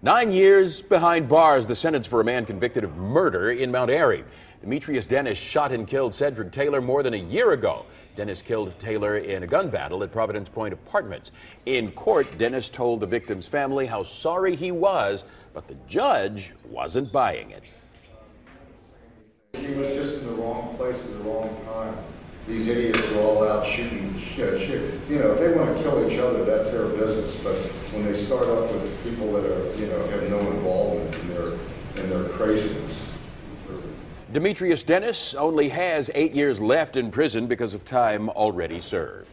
Nine years behind bars, the sentence for a man convicted of murder in Mount Airy. Demetrius Dennis shot and killed Cedric Taylor more than a year ago. Dennis killed Taylor in a gun battle at Providence Point Apartments. In court, Dennis told the victim's family how sorry he was, but the judge wasn't buying it. He was just in the wrong place at the wrong time. These idiots are all out shooting shit. Uh, you know, if they want to kill each other, that's their business. But when they start up with people that are, you know, have no involvement in their in their craziness. Demetrius Dennis only has eight years left in prison because of time already served.